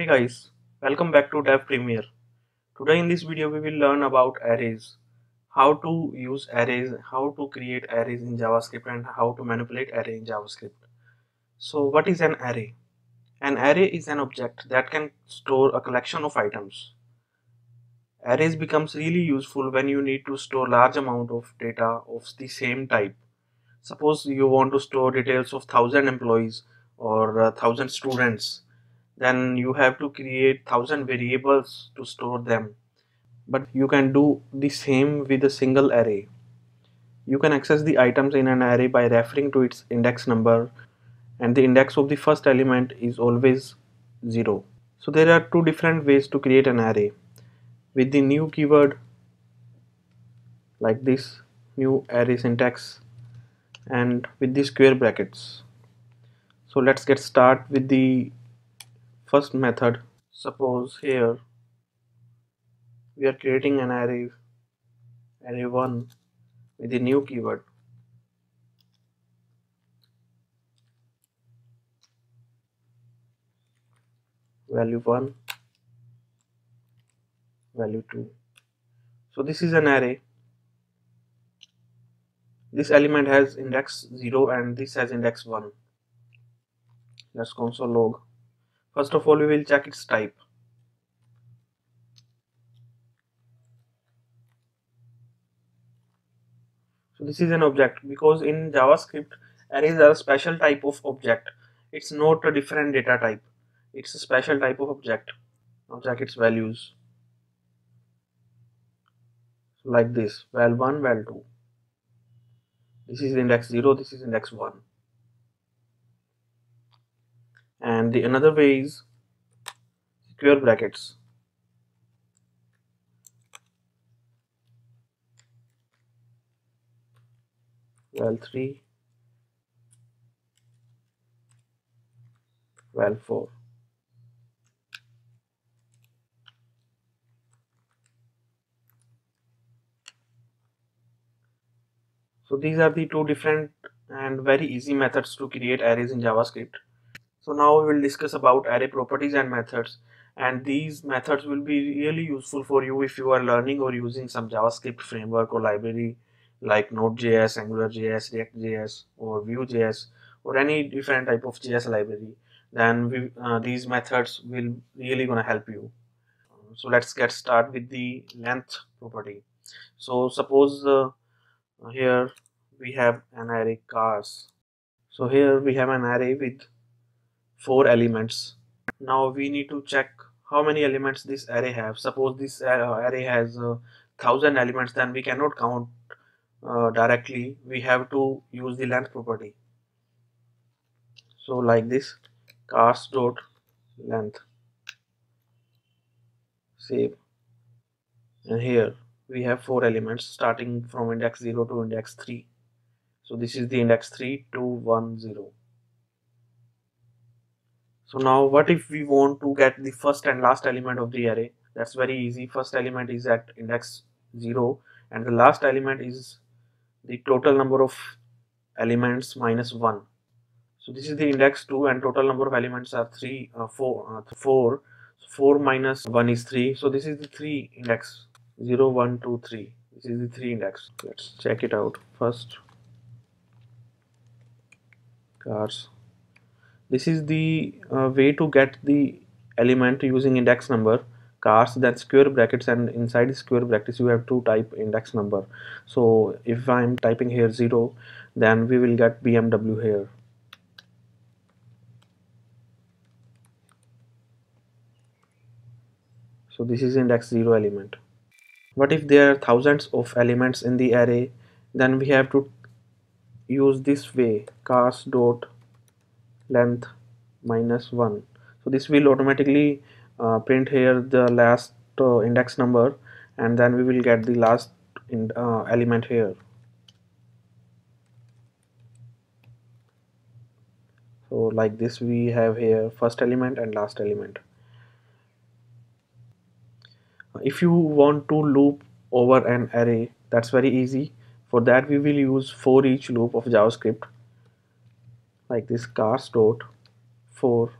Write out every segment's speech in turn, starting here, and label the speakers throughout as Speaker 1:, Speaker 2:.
Speaker 1: Hey guys, welcome back to Dev Premier. Today in this video we will learn about arrays, how to use arrays, how to create arrays in JavaScript and how to manipulate array in JavaScript. So what is an array? An array is an object that can store a collection of items. Arrays becomes really useful when you need to store large amount of data of the same type. Suppose you want to store details of 1000 employees or uh, 1000 students then you have to create thousand variables to store them. But you can do the same with a single array. You can access the items in an array by referring to its index number and the index of the first element is always 0 so there are two different ways to create an array. With the new keyword like this new array syntax and with the square brackets. So let's get start with the first method. Suppose here we are creating an array array 1 with a new keyword. Value 1 value 2 so this is an array. This element has index 0 and this has index 1 let's console log First of all, we will check its type. So this is an object because in JavaScript, arrays are a special type of object. It's not a different data type. It's a special type of object. Now check its values. Like this, val1, val2. This is index 0, this is index 1 and the another way is square brackets. Val 3 val 4 so these are the two different and very easy methods to create arrays in javascript so now we will discuss about array properties and methods and these methods will be really useful for you if you are learning or using some JavaScript framework or library like Node.js, AngularJS, React.js or Vue.js or any different type of JS library then we, uh, these methods will really gonna help you. So let's get start with the length property. So suppose uh, here we have an array cars. So here we have an array with four elements. Now we need to check how many elements this array have. Suppose this uh, array has uh, thousand elements then we cannot count uh, directly. We have to use the length property. So like this cars dot length. Save. And here we have four elements starting from index 0 to index 3 so this is the index 3 2 1 0 so now what if we want to get the first and last element of the array? That's very easy. First element is at index 0 and the last element is the total number of elements minus 1 so this is the index 2 and total number of elements are 3 uh, 4 uh, 4 4 minus 1 is 3 so this is the 3 index 0 1 2 3 this is the 3 index. Let's check it out first. Cars this is the uh, way to get the element using index number cars then square brackets and inside square brackets you have to type index number. So if I'm typing here 0 then we will get BMW here. So this is index 0 element. What if there are thousands of elements in the array? Then we have to use this way cars dot length minus 1 so this will automatically uh, print here the last uh, index number and then we will get the last in, uh, element here. So like this we have here first element and last element. If you want to loop over an array that's very easy. For that we will use for each loop of javascript like this cars dot for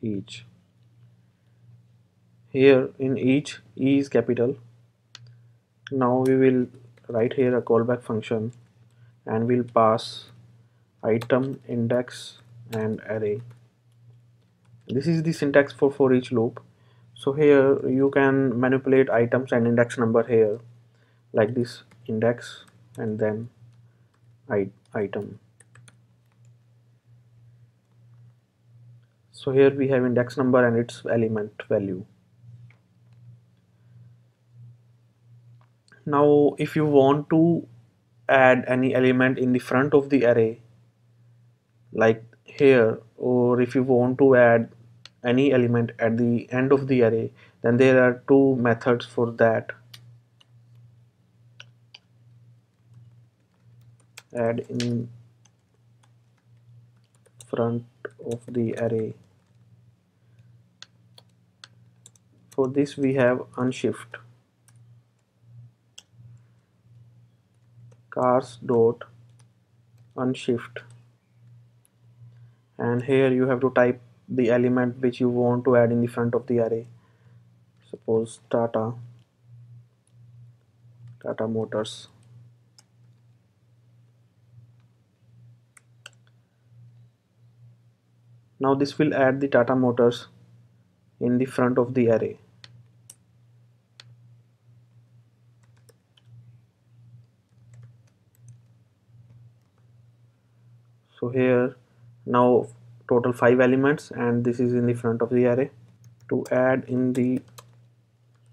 Speaker 1: each. Here in each e is capital. Now we will write here a callback function and we'll pass item index and array. This is the syntax for for each loop. So here you can manipulate items and index number here like this index and then item so here we have index number and its element value. Now if you want to add any element in the front of the array like here or if you want to add any element at the end of the array then there are two methods for that. Add in front of the array for this we have unshift. Cars dot unshift. And here you have to type the element which you want to add in the front of the array. Suppose Tata Tata Motors. Now this will add the Tata Motors in the front of the array so here now total five elements and this is in the front of the array. To add in the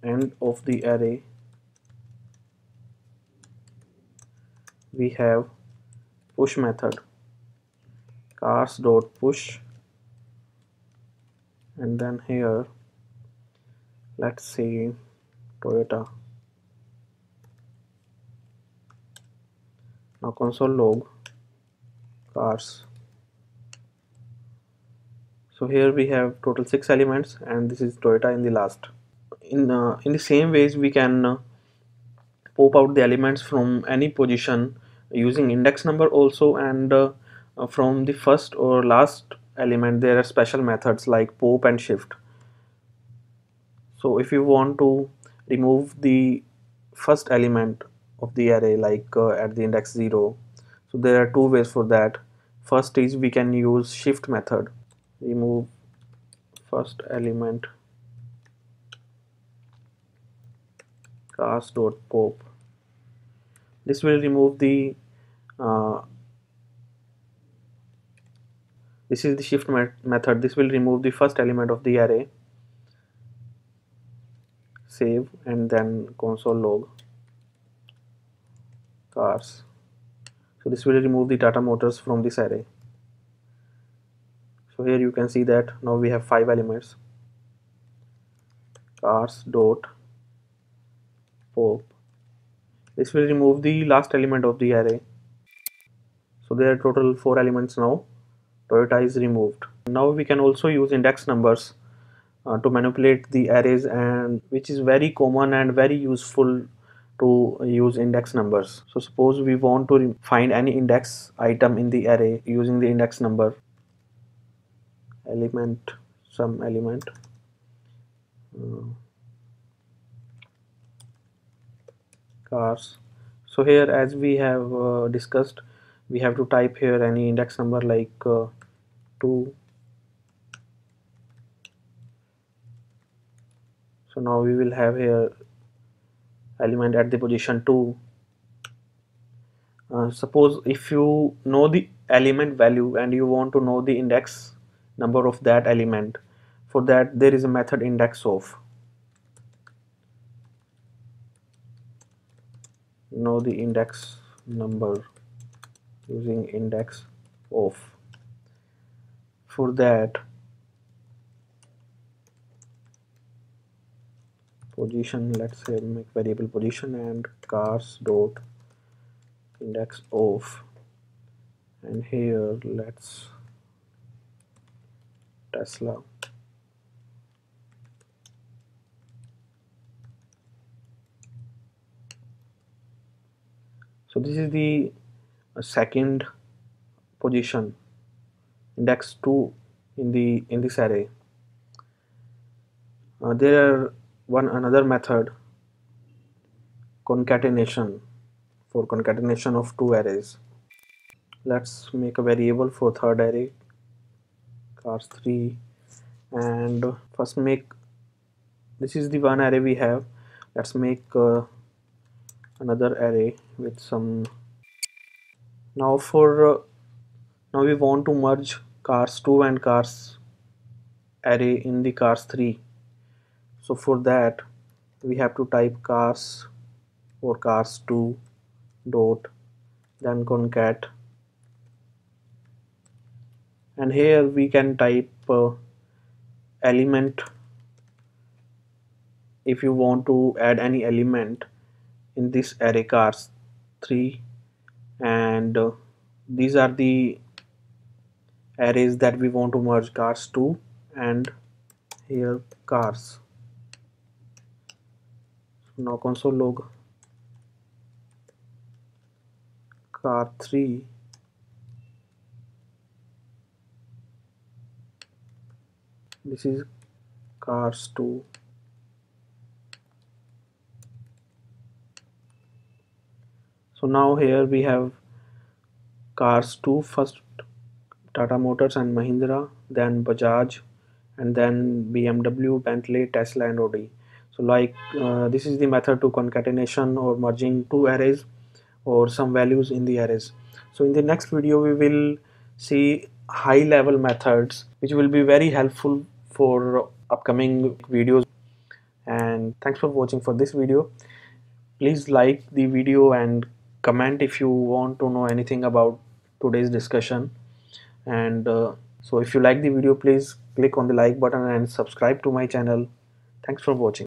Speaker 1: end of the array we have push method. Cars dot push. And then here let's see Toyota. Now console log cars so here we have total six elements and this is Toyota in the last. In uh, in the same ways we can uh, pop out the elements from any position using index number also and uh, from the first or last element there are special methods like pop and shift. So if you want to remove the first element of the array like uh, at the index 0 so there are two ways for that first is we can use shift method. Remove first element. Cars dot pop. This will remove the uh, this is the shift method. This will remove the first element of the array. Save and then console log. Cars so this will remove the Tata Motors from this array. So here you can see that now we have five elements. Cars dot pop this will remove the last element of the array. So there are total four elements now. Toyota is removed. Now we can also use index numbers uh, to manipulate the arrays and which is very common and very useful to use index numbers. So suppose we want to find any index item in the array using the index number. Element some element. Uh, cars. So here as we have uh, discussed we have to type here any index number like uh, 2 so now we will have here element at the position 2 uh, suppose if you know the element value and you want to know the index number of that element for that there is a method index of. Know the index number using index of. For that position let's say make variable position and cars dot index of and here let's Tesla. So this is the second position index 2 in the in this array. Uh, there are one another method concatenation for concatenation of two arrays. Let's make a variable for third array cars 3 and first make this is the one array we have. Let's make uh, another array with some now for uh, now we want to merge cars 2 and cars array in the cars 3 so for that we have to type cars or cars 2 dot then concat. And here we can type uh, element. If you want to add any element in this array cars 3 and uh, these are the arrays that we want to merge cars 2 and here cars now console log. Car 3 this is cars 2 so now here we have cars 2 first Tata Motors and Mahindra then Bajaj and then BMW Bentley Tesla and Audi so like uh, this is the method to concatenation or merging two arrays or some values in the arrays. So in the next video we will see high level methods which will be very helpful for upcoming videos. And thanks for watching for this video. Please like the video and comment if you want to know anything about today's discussion. And uh, so if you like the video please click on the like button and subscribe to my channel. Thanks for watching